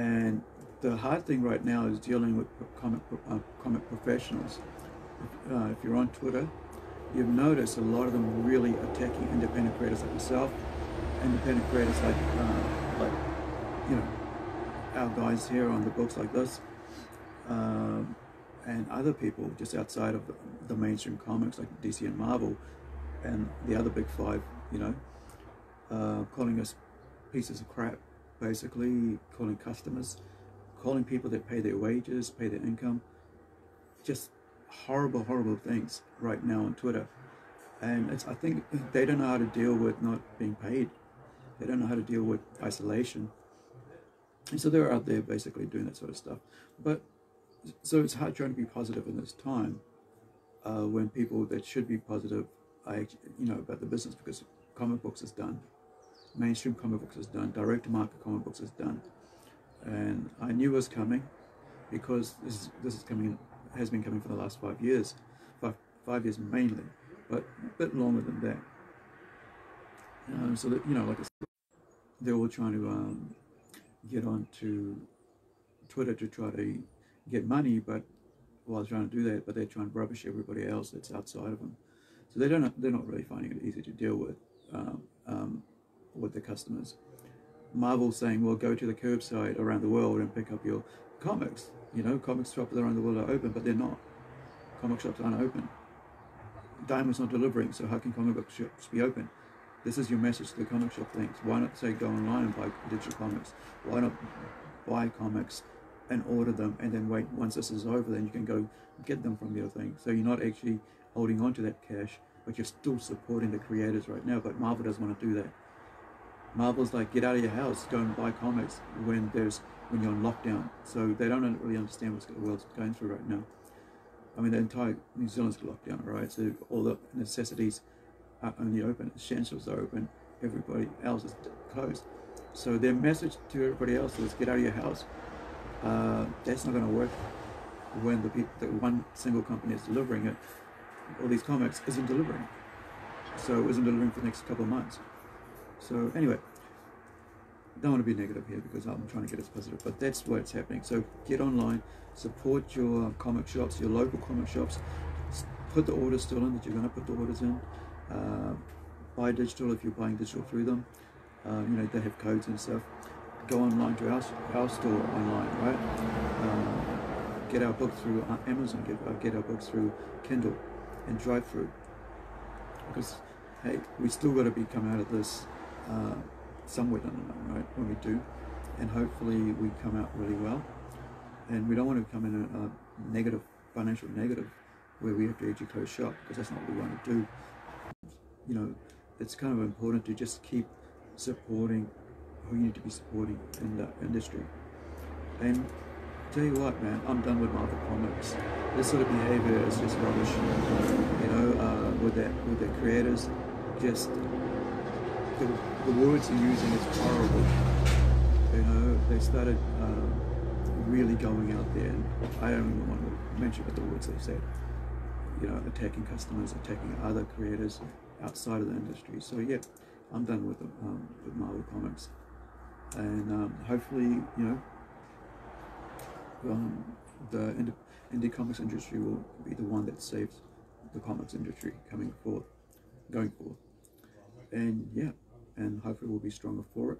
And the hard thing right now is dealing with comic, uh, comic professionals. If, uh, if you're on Twitter, you've noticed a lot of them really attacking independent creators like myself, independent creators like, uh, like you know, our guys here on the books like this, um, and other people just outside of the, the mainstream comics like DC and Marvel, and the other big five, you know, uh, calling us pieces of crap, basically calling customers, calling people that pay their wages, pay their income, just horrible, horrible things right now on Twitter. And it's I think they don't know how to deal with not being paid. They don't know how to deal with isolation. And so they're out there basically doing that sort of stuff. But so it's hard trying to be positive in this time uh, when people that should be positive, I you know about the business because comic books is done, mainstream comic books is done, direct to market comic books is done, and I knew it was coming because this this is coming has been coming for the last five years, five five years mainly, but a bit longer than that. Um, so that you know, like I said, they're all trying to um, get onto Twitter to try to get money, but while trying to do that, but they're trying to rubbish everybody else that's outside of them. So they don't, they're not really finding it easy to deal with um, um, with the customers. Marvel saying, well, go to the curbside around the world and pick up your comics. You know, comic shops around the world are open, but they're not. Comic shops aren't open. Diamond's not delivering, so how can comic book shops be open? This is your message to the comic shop things. Why not say go online and buy digital comics? Why not buy comics and order them and then wait once this is over then you can go get them from your thing so you're not actually holding on to that cash but you're still supporting the creators right now but marvel doesn't want to do that marvel's like get out of your house go and buy comics when there's when you're on lockdown so they don't really understand what the world's going through right now i mean the entire new zealand's locked down right so all the necessities are only open essentials are open everybody else is closed so their message to everybody else is get out of your house uh, that's not going to work when the, the one single company is delivering it. All these comics isn't delivering. So it isn't delivering for the next couple of months. So anyway, don't want to be negative here because I'm trying to get us positive, but that's what's happening. So get online, support your comic shops, your local comic shops, put the orders still in that you're going to put the orders in. Uh, buy digital if you're buying digital through them. Uh, you know, they have codes and stuff go online to our, our store online, right? Um, get our book through uh, Amazon, get, uh, get our books through Kindle and DriveThru. Because, hey, we still got to be come out of this uh, somewhere down the line, right? When we do. And hopefully we come out really well. And we don't want to come in a, a negative, financial negative, where we have to edge close shop, because that's not what we want to do. You know, it's kind of important to just keep supporting who you need to be supporting in the industry. And tell you what, man, I'm done with Marvel Comics. This sort of behavior is just rubbish. You know, uh, with that, with their creators, just the, the words they're using is horrible. You know, they started uh, really going out there, and I don't even want to mention what the words they said. You know, attacking customers, attacking other creators outside of the industry. So yeah, I'm done with um, with Marvel Comics and um, hopefully, you know, um, the indie, indie comics industry will be the one that saves the comics industry coming forth, going forth, and yeah, and hopefully we'll be stronger for it.